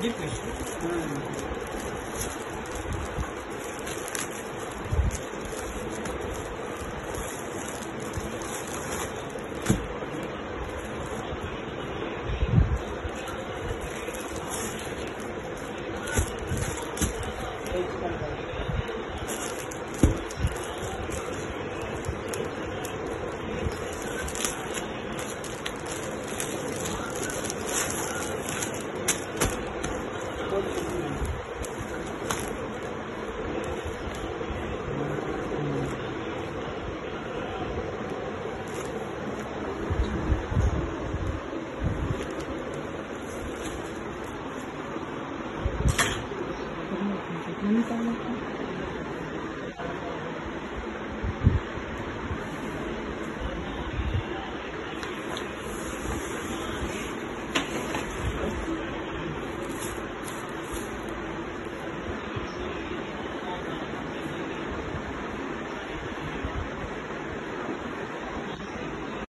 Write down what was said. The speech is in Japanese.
ギプにして。うんはい何だろう